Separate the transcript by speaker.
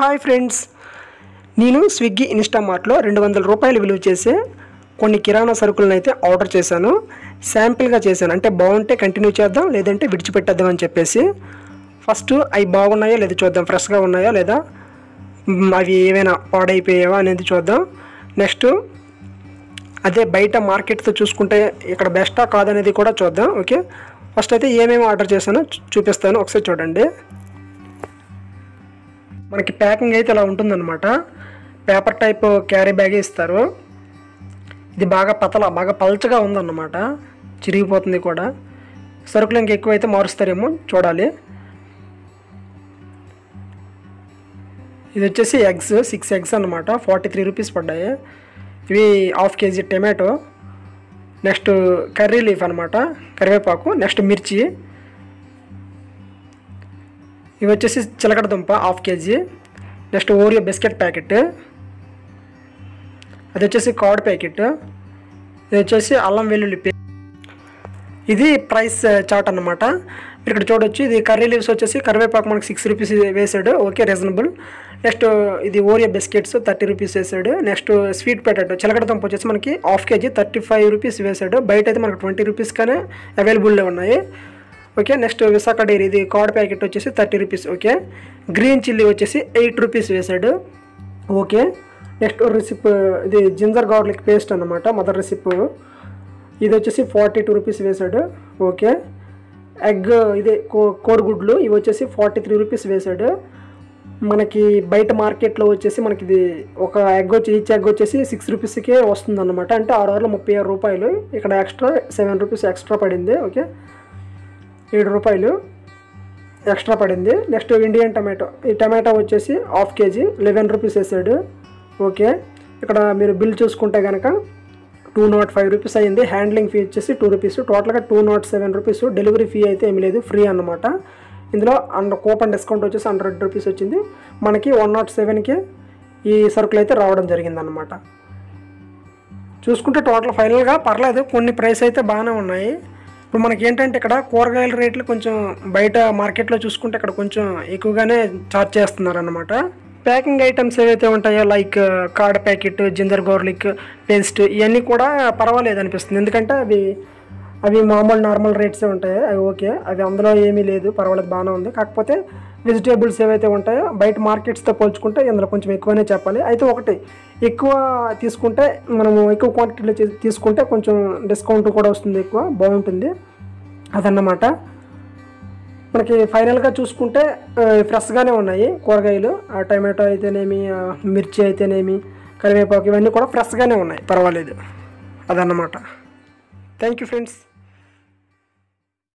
Speaker 1: Hi friends. నేను Swiggy ఇన్స్టామార్ట్లో రెండు వందల రూపాయలు విలువ చేసే కొన్ని కిరాణా సరుకులను అయితే ఆర్డర్ చేశాను. శాంపిల్గా చేశాను. అంటే బాగుంటే కంటిన్యూ చేద్దాం లేదంటే విడిచిపెట్టేద్దాం అని చెప్పేసి. ఫస్ట్ అవి బాగున్నాయా లేదా చూద్దాం. ఫ్రెష్గా ఉన్నాయా లేదా అవి ఏమైనా పాడైపోయావా అనేది చూద్దాం. నెక్స్ట్ అదే బయట మార్కెట్తో చూసుకుంటే ఇక్కడ బెస్టా కాదనేది కూడా చూద్దాం. ఓకే? ఫస్ట్ అయితే ఏమేమి ఆర్డర్ చేశానో చూపిస్తాను. ఒకసారి చూడండి. మనకి ప్యాకింగ్ అయితే ఇలా ఉంటుందన్నమాట. పేపర్ టైప్ క్యారీ బ్యాగే ఇస్తారు. ఇది బాగా పతల బాగా పల్చగా ఉందన్నమాట. చిరిగిపోతుంది కూడా. సరుకులు ఇంక ఎక్కువైతే మారుస్తారేమో చూడాలి. ఇది వచ్చేసి ఎగ్స్ సిక్స్ ఎగ్స్ అన్నమాట. ఫార్టీ త్రీ రూపీస్ పడ్డాయి. ఇవి half KG tomato. Next curry leaf అనమాట కరివేపాకు. నెక్స్ట్ మిర్చి. ఇవి వచ్చేసి చిలకడ దుంప half KG next Oreo biscuit packet అది వచ్చేసి కార్డ్ ప్యాకెట్ ఇది వచ్చేసి అల్లం వెల్లుల్లి పే ఇది ప్రైస్ చార్ట్ అన్నమాట మీరు ఇక్కడ చూడొచ్చు ఇది కర్రీ లీవ్స్ వచ్చేసి కరివేపాకు మనకి సిక్స్ రూపీస్ వేసాడు ఓకే రీజనబుల్ నెక్స్ట్ ఇది ఓరియో బిస్కెట్స్ థర్టీ రూపీస్ వేసాడు నెక్స్ట్ స్వీట్ పొటాటో చిలకడ దుంప వచ్చేసి మనకి half K G thirty five rupees వేసాడు బయట అయితే మనకి ట్వంటీ రూపీస్గానే అవైలబుల్లో ఉన్నాయి ఓకే నెక్స్ట్ విశాఖ డైరీ ఇది కార్డ్ ప్యాకెట్ వచ్చేసి thirty rupees okay. Green chilli వచ్చేసి ఎయిట్ రూపీస్ వేసాడు ఓకే. నెక్స్ట్ రెసిప్ ఇది జింజర్ గార్లిక్ పేస్ట్ అనమాట మదర్ రెసిప్. ఇది వచ్చేసి ఫార్టీ టూ రూపీస్ వేసాడు ఓకే. ఎగ్ ఇది కో కోడిగుడ్లు ఇవి వచ్చేసి ఫార్టీ త్రీ రూపీస్ వేసాడు మనకి బయట మార్కెట్లో వచ్చేసి మనకి ఇది ఒక ఎగ్ వచ్చి ఈచ్ ఎగ్ వచ్చేసి సిక్స్ రూపీస్కే వస్తుంది అనమాట అంటే ఆరు ఆరులో ముప్పై ఆరు రూపాయలు ఇక్కడ ఎక్స్ట్రా సెవెన్ రూపీస్ ఎక్స్ట్రా పడింది ఓకే. ఏడు రూపాయలు ఎక్స్ట్రా పడింది. Next Indian tomato. ఈ టమాటో వచ్చేసి హాఫ్ కేజీ లెవెన్ రూపీస్ వేసాడు. ఓకే. ఇక్కడ మీరు బిల్ చూసుకుంటే కనుక టూ నాట్ ఫైవ్ రూపీస్ అయింది. హ్యాండ్లింగ్ ఫీ వచ్చేసి టూ రూపీస్. టోటల్గా two nought seven rupees. Delivery fee అయితే ఏమి లేదు. ఫ్రీ అనమాట ఇందులో అండ్ కూపన్ డిస్కౌంట్ వచ్చేసి హండ్రెడ్ రూపీస్ వచ్చింది. మనకి వన్ నాట్ సెవెన్కి ఈ సరుకులు అయితే రావడం జరిగిందనమాట చూసుకుంటే టోటల్ ఫైనల్గా పర్లేదు. కొన్ని ప్రైస్ అయితే బాగానే ఉన్నాయి. ఇప్పుడు మనకి ఏంటంటే ఇక్కడ కూరగాయల రేట్లు కొంచెం బయట మార్కెట్లో చూసుకుంటే ఇక్కడ కొంచెం ఎక్కువగానే చార్జ్ చేస్తున్నారు అనమాట ప్యాకింగ్ ఐటమ్స్ ఏవైతే ఉంటాయో like curd packet ginger garlic paste ఇవన్నీ కూడా పర్వాలేదు అనిపిస్తుంది. ఎందుకంటే అవి అవి మామూలు నార్మల్ రేట్సే ఉంటాయి. అవి ఓకే. అవి అందులో ఏమీ లేదు. పర్వాలేదు బాగానే ఉంది. కాకపోతే వెజిటేబుల్స్ ఏవైతే ఉంటాయో బయట మార్కెట్స్తో పోల్చుకుంటే ఇందులో కొంచెం ఎక్కువనే చెప్పాలి. అయితే ఒకటి ఎక్కువ తీసుకుంటే మనము ఎక్కువ క్వాంటిటీలో తీసుకుంటే కొంచెం డిస్కౌంట్ కూడా వస్తుంది ఎక్కువ బాగుంటుంది. అదన్నమాట. మనకి ఫైనల్గా చూసుకుంటే ఫ్రెష్గానే ఉన్నాయి కూరగాయలు. ఆ, టమాటో అయితేనేమి మిర్చి అయితేనేమి కరివేపాకు ఇవన్నీ కూడా ఫ్రెష్గానే ఉన్నాయి. పర్వాలేదు. అదన్నమాట. Thank you friends.